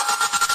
you